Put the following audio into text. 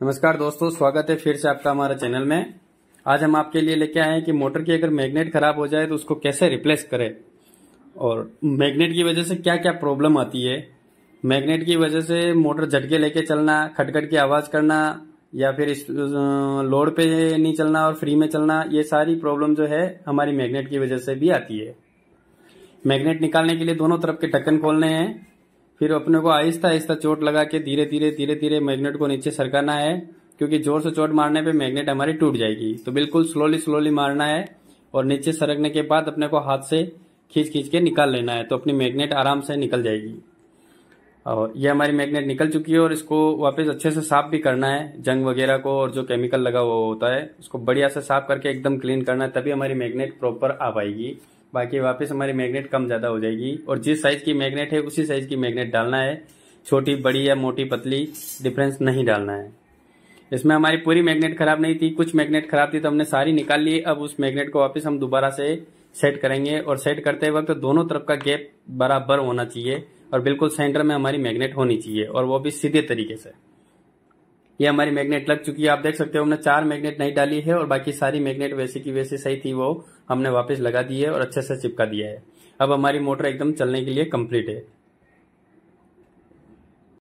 नमस्कार दोस्तों, स्वागत है फिर से आपका हमारे चैनल में। आज हम आपके लिए लेके आए हैं कि मोटर की अगर मैग्नेट खराब हो जाए तो उसको कैसे रिप्लेस करें? और मैग्नेट की वजह से क्या क्या प्रॉब्लम आती है? मैग्नेट की वजह से मोटर झटके लेके चलना, खटखट की आवाज़ करना, या फिर इस लोड पे नहीं चलना और फ्री में चलना, ये सारी प्रॉब्लम जो है हमारी मैग्नेट की वजह से भी आती है। मैग्नेट निकालने के लिए दोनों तरफ़ के ढक्कन खोलने हैं। फिर अपने को आहिस्ता आहिस्ता चोट लगा के धीरे धीरे धीरे धीरे मैग्नेट को नीचे सरकाना है, क्योंकि ज़ोर से चोट मारने पे मैग्नेट हमारी टूट जाएगी। तो बिल्कुल स्लोली स्लोली मारना है और नीचे सरकने के बाद अपने को हाथ से खींच खींच के निकाल लेना है तो अपनी मैग्नेट आराम से निकल जाएगी। और ये हमारी मैग्नेट निकल चुकी है और इसको वापस अच्छे से साफ़ भी करना है, जंग वगैरह को और जो केमिकल लगा हुआ होता है, उसको बढ़िया से साफ़ करके एकदम क्लीन करना है, तभी हमारी मैग्नेट प्रॉपर आ पाएगी। बाकी वापस हमारी मैग्नेट कम ज़्यादा हो जाएगी। और जिस साइज़ की मैग्नेट है, उसी साइज़ की मैग्नेट डालना है। छोटी, बड़ी या मोटी पतली डिफरेंस नहीं डालना है। इसमें हमारी पूरी मैग्नेट खराब नहीं थी। कुछ मैग्नेट खराब थी तो हमने सारी निकाल ली। अब उस मैग्नेट को वापस हम दोबारा से सेट करेंगे। और सेट करते वक्त दोनों तरफ़ का गैप बराबर होना चाहिए। और बिल्कुल सेंटर में हमारी मैग्नेट होनी चाहिए। और वो भी सीधे तरीके से। ये हमारी मैग्नेट लग चुकी है। आप देख सकते हो, हमने चार मैग्नेट नहीं डाली है और बाकी सारी मैग्नेट वैसे की वैसे सही थी वो हमने वापस लगा दी है और अच्छे से चिपका दिया है। अब हमारी मोटर एकदम चलने के लिए कंप्लीट है।